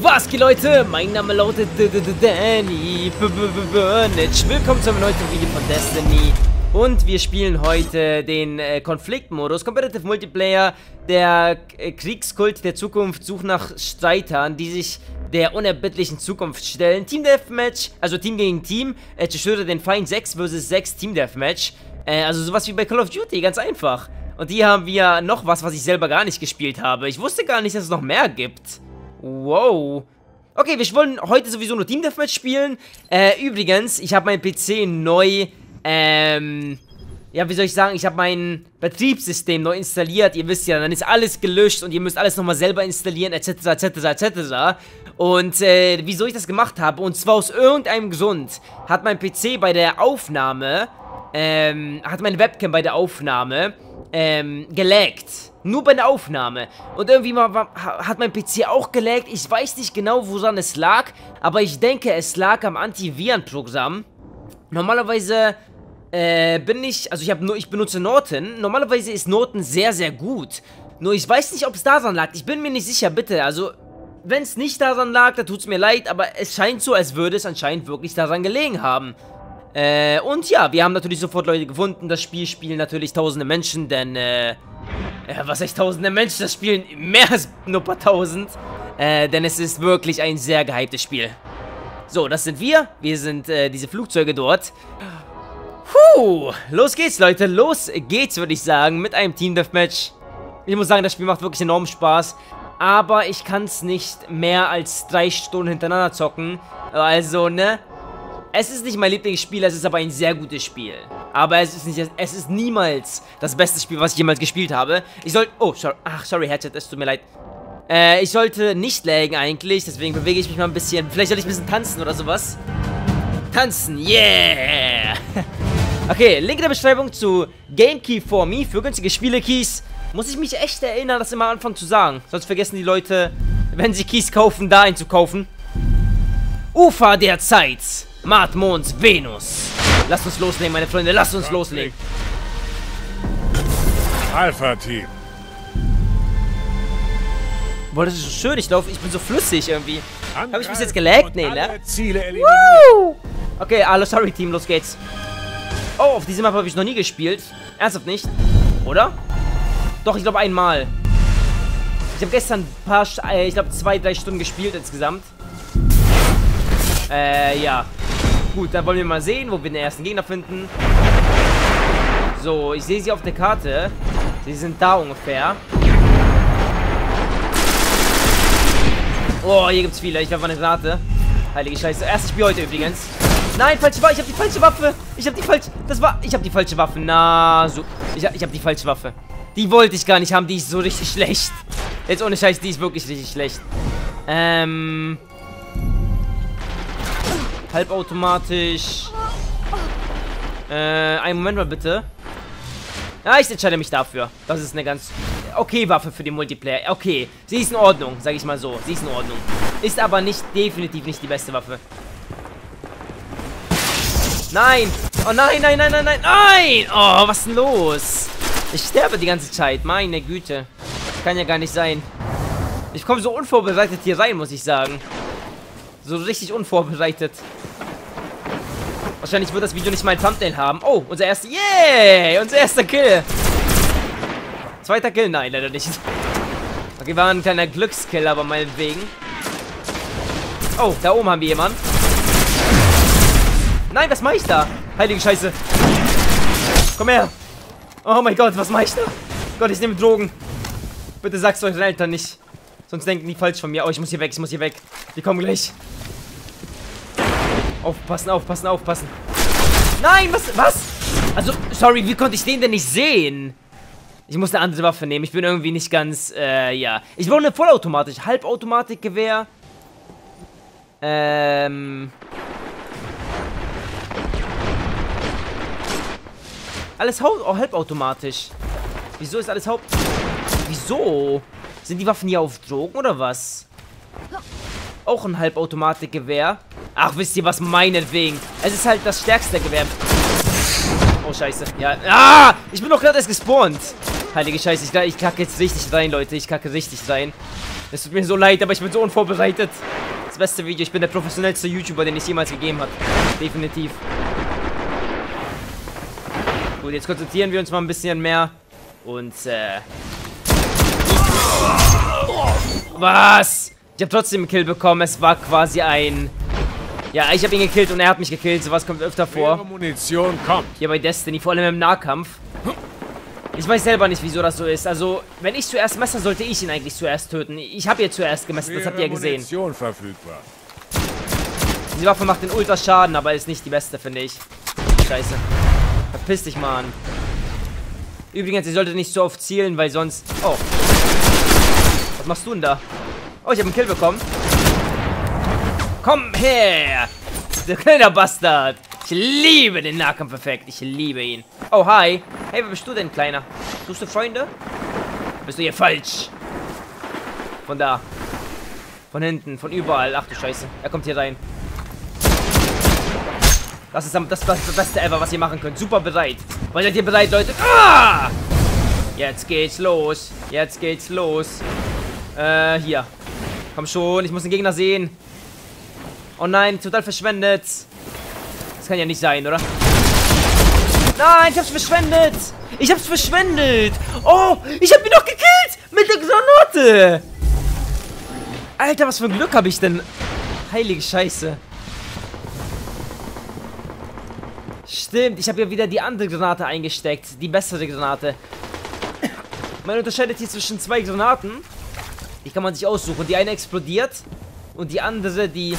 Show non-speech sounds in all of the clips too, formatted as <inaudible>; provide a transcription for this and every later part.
Was geht Leute? Mein Name lautet Danny Burnage. Willkommen zu einem neuen Video von Destiny. Und wir spielen heute den äh, Konfliktmodus, Competitive Multiplayer. Der äh, Kriegskult der Zukunft sucht nach Streitern, die sich der unerbittlichen Zukunft stellen. Team Deathmatch, also Team gegen Team. Äh, zerstöre den Feind 6 vs 6 Team Deathmatch. Äh, also sowas wie bei Call of Duty, ganz einfach. Und hier haben wir noch was, was ich selber gar nicht gespielt habe. Ich wusste gar nicht, dass es noch mehr gibt. Wow. Okay, wir wollen heute sowieso nur Team Deathmatch spielen. Äh, übrigens, ich habe meinen PC neu, ähm, ja, wie soll ich sagen, ich habe mein Betriebssystem neu installiert. Ihr wisst ja, dann ist alles gelöscht und ihr müsst alles nochmal selber installieren, etc., etc., etc. Und, äh, wieso ich das gemacht habe, und zwar aus irgendeinem Grund, hat mein PC bei der Aufnahme, ähm, hat meine Webcam bei der Aufnahme, ähm, gelaggt. Nur bei der Aufnahme. Und irgendwie mal, hat mein PC auch gelaggt. Ich weiß nicht genau, woran es lag. Aber ich denke, es lag am Antivirenprogramm. Normalerweise äh, bin ich, also ich nur, ich benutze Norton. Normalerweise ist Norton sehr, sehr gut. Nur ich weiß nicht, ob es daran lag. Ich bin mir nicht sicher, bitte. Also, wenn es nicht daran lag, dann tut es mir leid. Aber es scheint so, als würde es anscheinend wirklich daran gelegen haben. Äh, und ja, wir haben natürlich sofort Leute gefunden. Das Spiel spielen natürlich tausende Menschen, denn, äh, ja, was heißt tausende Menschen? Das spielen mehr als nur paar tausend. Äh, denn es ist wirklich ein sehr gehyptes Spiel. So, das sind wir. Wir sind, äh, diese Flugzeuge dort. Puh, los geht's, Leute. Los geht's, würde ich sagen, mit einem Team Deathmatch. Ich muss sagen, das Spiel macht wirklich enorm Spaß. Aber ich kann es nicht mehr als drei Stunden hintereinander zocken. Also, ne? Es ist nicht mein Lieblingsspiel, es ist aber ein sehr gutes Spiel. Aber es ist nicht, es ist niemals das beste Spiel, was ich jemals gespielt habe. Ich sollte, oh, sorry, ach, sorry, Headset, es tut mir leid. Äh, ich sollte nicht laggen eigentlich, deswegen bewege ich mich mal ein bisschen. Vielleicht soll ich ein bisschen tanzen oder sowas. Tanzen, yeah! <laughs> okay, Link in der Beschreibung zu GameKey for Me für günstige Spiele-Keys. Muss ich mich echt erinnern, das immer anfangen zu sagen. Sonst vergessen die Leute, wenn sie Keys kaufen, da einzukaufen. Ufer der Zeit. Mart, Mond, Venus. Lasst uns loslegen, meine Freunde. Lasst uns loslegen. Alpha-Team. Boah, das ist so schön. Ich laufe, ich bin so flüssig irgendwie. Habe ich bis jetzt gelaggt? Nee, ne? Ziele Woo! Okay, hallo, sorry, Team. Los geht's. Oh, auf diese Map habe ich noch nie gespielt. Ernsthaft nicht? Oder? Doch, ich glaube einmal. Ich habe gestern ein paar, äh, ich glaube zwei, drei Stunden gespielt insgesamt. Äh, ja. Gut, dann wollen wir mal sehen, wo wir den ersten Gegner finden. So, ich sehe sie auf der Karte. Sie sind da ungefähr. Oh, hier gibt's viele. Ich werfe eine Granate. Heilige Scheiße. Erstes Spiel heute übrigens. Nein, falsche Waffe. Ich habe die falsche Waffe. Ich habe die falsche... Das war... Ich habe die falsche Waffe. Na, so... Ich, ich habe die falsche Waffe. Die wollte ich gar nicht haben. Die ist so richtig <laughs> schlecht. Jetzt ohne Scheiß, die ist wirklich richtig schlecht. Ähm... Halbautomatisch. Äh, einen Moment mal bitte. Ja, ich entscheide mich dafür. Das ist eine ganz okay Waffe für den Multiplayer. Okay, sie ist in Ordnung, sage ich mal so. Sie ist in Ordnung. Ist aber nicht, definitiv nicht die beste Waffe. Nein! Oh nein, nein, nein, nein, nein, nein! Oh, was ist denn los? Ich sterbe die ganze Zeit, meine Güte. Kann ja gar nicht sein. Ich komme so unvorbereitet hier rein, muss ich sagen. So richtig unvorbereitet. Wahrscheinlich wird das Video nicht mein Thumbnail haben. Oh, unser erster... Yay! Unser erster Kill. Zweiter Kill? Nein, leider nicht. Okay, war ein kleiner Glückskill, aber meinetwegen. Oh, da oben haben wir jemanden. Nein, was mache ich da? Heilige Scheiße. Komm her. Oh mein Gott, was mache ich da? Gott, ich nehme Drogen. Bitte sag's euren Eltern nicht. Sonst denken die falsch von mir. Oh, ich muss hier weg, ich muss hier weg. Die kommen gleich. Aufpassen, aufpassen, aufpassen. Nein, was? Was? Also, sorry, wie konnte ich den denn nicht sehen? Ich muss eine andere Waffe nehmen. Ich bin irgendwie nicht ganz, äh, ja. Ich brauche eine vollautomatisch. Halbautomatikgewehr. Ähm. Alles oh, halbautomatisch. Wieso ist alles Haupt... Wieso? Sind die Waffen hier auf Drogen oder was? Auch ein Halbautomatikgewehr. Ach, wisst ihr was? Meinetwegen. Es ist halt das stärkste Gewehr. Oh, scheiße. Ja. Ah! Ich bin doch gerade erst gespawnt. Heilige Scheiße. Ich, ich kacke jetzt richtig rein, Leute. Ich kacke richtig rein. Es tut mir so leid, aber ich bin so unvorbereitet. Das beste Video. Ich bin der professionellste YouTuber, den es jemals gegeben hat. Definitiv. Gut, jetzt konzentrieren wir uns mal ein bisschen mehr. Und, äh... Was? Ich habe trotzdem einen Kill bekommen. Es war quasi ein... Ja, ich habe ihn gekillt und er hat mich gekillt. Sowas kommt öfter vor. Munition kommt. Hier bei Destiny, vor allem im Nahkampf. Ich weiß selber nicht, wieso das so ist. Also, wenn ich zuerst messe, sollte ich ihn eigentlich zuerst töten. Ich habe ihr zuerst gemessen, das habt ihr ja gesehen. Munition verfügbar. Die Waffe macht den ultra Schaden, aber ist nicht die beste, finde ich. Scheiße. Verpiss dich, Mann. Übrigens, ihr solltet nicht so oft zielen, weil sonst... Oh. Was machst du denn da? Oh, ich habe einen Kill bekommen. Komm her! Der kleine Bastard. Ich liebe den Nahkampfeffekt. Ich liebe ihn. Oh, hi. Hey, wer bist du denn, Kleiner? Suchst du Freunde? Bist du hier falsch? Von da. Von hinten, von überall. Ach du Scheiße. Er kommt hier rein. Das ist das, das, das Beste ever, was ihr machen könnt. Super bereit. Weil seid ihr bereit, Leute? Ah! Jetzt geht's los. Jetzt geht's los. Äh, hier. Komm schon, ich muss den Gegner sehen. Oh nein, total verschwendet. Das kann ja nicht sein, oder? Nein, ich hab's verschwendet. Ich hab's verschwendet. Oh, ich hab ihn noch gekillt. Mit der Granate. Alter, was für ein Glück habe ich denn? Heilige Scheiße. Stimmt, ich habe ja wieder die andere Granate eingesteckt. Die bessere Granate. Man unterscheidet hier zwischen zwei Granaten. Die kann man sich aussuchen. Die eine explodiert. Und die andere, die...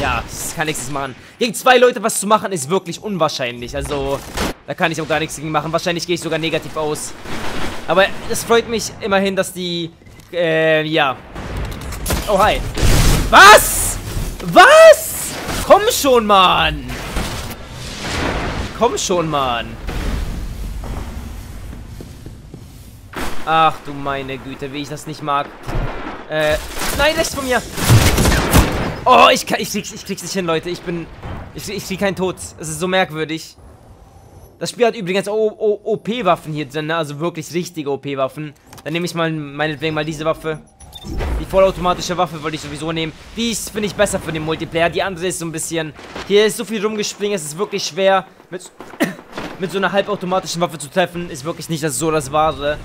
Ja, das kann nichts machen. Gegen zwei Leute was zu machen, ist wirklich unwahrscheinlich. Also, da kann ich auch gar nichts gegen machen. Wahrscheinlich gehe ich sogar negativ aus. Aber es freut mich immerhin, dass die... Äh, ja. Oh, hi. Was? Was? Komm schon, Mann. Komm schon, Mann. Ach du meine Güte, wie ich das nicht mag. Äh, nein, rechts von mir. Oh, ich, kann, ich, krieg's, ich krieg's nicht hin, Leute. Ich bin... Ich, ich krieg keinen Tod. Es ist so merkwürdig. Das Spiel hat übrigens OP-Waffen hier drin, ne? Also wirklich richtige OP-Waffen. Dann nehme ich mal meinetwegen mal diese Waffe. Die vollautomatische Waffe wollte ich sowieso nehmen. Die finde ich, besser für den Multiplayer. Die andere ist so ein bisschen... Hier ist so viel rumgespringen. Es ist wirklich schwer, mit, <coughs> mit so einer halbautomatischen Waffe zu treffen. Ist wirklich nicht das so das Wahre.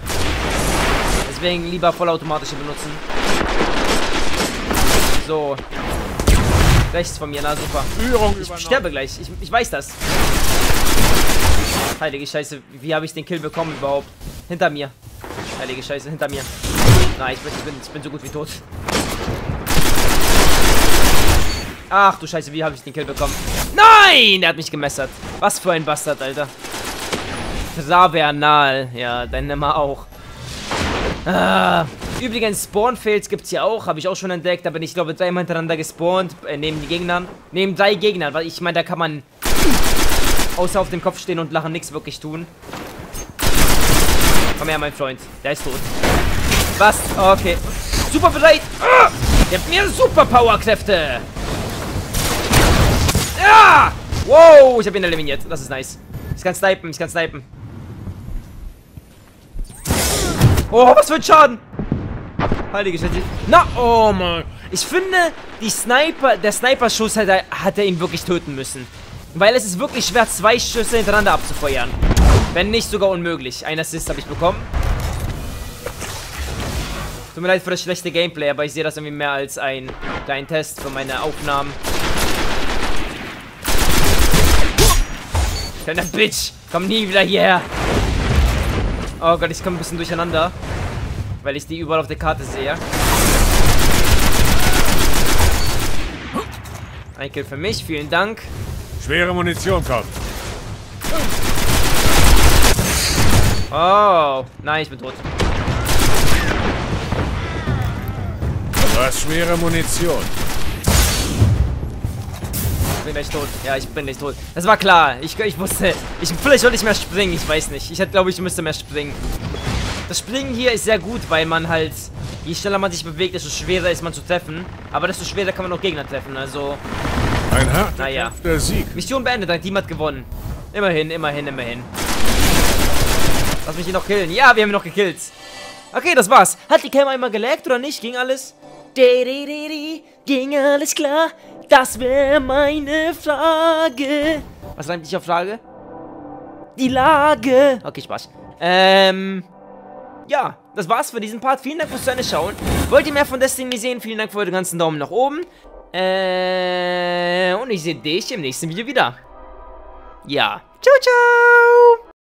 Deswegen lieber vollautomatische benutzen. So. Rechts von mir, na super. Ich sterbe gleich. Ich, ich weiß das. Heilige Scheiße, wie habe ich den Kill bekommen überhaupt? Hinter mir. Heilige Scheiße, hinter mir. Nein, ich bin, ich bin, ich bin so gut wie tot. Ach du Scheiße, wie habe ich den Kill bekommen? Nein! Der hat mich gemessert. Was für ein Bastard, Alter. Travernal. Ja, dein Nimmer auch. Ah. Übrigens, Spawn-Fails gibt es hier auch. Habe ich auch schon entdeckt. Da bin ich, glaube ich, dreimal hintereinander gespawnt. Äh, neben die Gegnern. Neben drei Gegnern. Weil ich meine, da kann man außer auf dem Kopf stehen und lachen nichts wirklich tun. Komm her, mein Freund. Der ist tot. Was? Okay. Super bereit. Ah! Hat mir super Powerkräfte. Ja! Wow, ich habe ihn eliminiert. Das ist nice. Ich kann snipen, ich kann snipen. Oh, was für ein Schaden. Heilige Scheiße. Na, oh Mann. Ich finde, die Sniper, der Sniper-Schuss hätte, hätte ihn wirklich töten müssen. Weil es ist wirklich schwer, zwei Schüsse hintereinander abzufeuern. Wenn nicht sogar unmöglich. Ein Assist habe ich bekommen. Tut mir leid für das schlechte Gameplay, aber ich sehe das irgendwie mehr als ein kleinen Test für meine Aufnahmen. Kleiner Bitch, komm nie wieder hierher. Oh Gott, ich komme ein bisschen durcheinander. Weil ich die überall auf der Karte sehe. Ein Kill für mich, vielen Dank. Schwere Munition kommt. Oh, nein, ich bin tot. Du hast schwere Munition. Ich bin gleich tot. Ja, ich bin gleich tot. Das war klar. Ich, ich wusste. Ich, vielleicht sollte ich mehr springen. Ich weiß nicht. Ich hätte, glaube ich, müsste mehr springen. Das Springen hier ist sehr gut, weil man halt... Je schneller man sich bewegt, desto schwerer ist man zu treffen. Aber desto schwerer kann man auch Gegner treffen. Also... Ein harter naja. der Sieg. Mission beendet. Dein Team hat gewonnen. Immerhin, immerhin, immerhin. Lass mich hier noch killen. Ja, wir haben ihn noch gekillt. Okay, das war's. Hat die Cam einmal geleckt oder nicht? Ging alles? Ging alles klar? Das wäre meine Frage. Was reimt dich auf Frage? Die Lage. Okay, Spaß. Ähm... Ja, das war's für diesen Part. Vielen Dank fürs Zuhören schauen. Wollt ihr mehr von Destiny sehen? Vielen Dank für eure ganzen Daumen nach oben. Äh, und ich sehe dich im nächsten Video wieder. Ja. Ciao, ciao.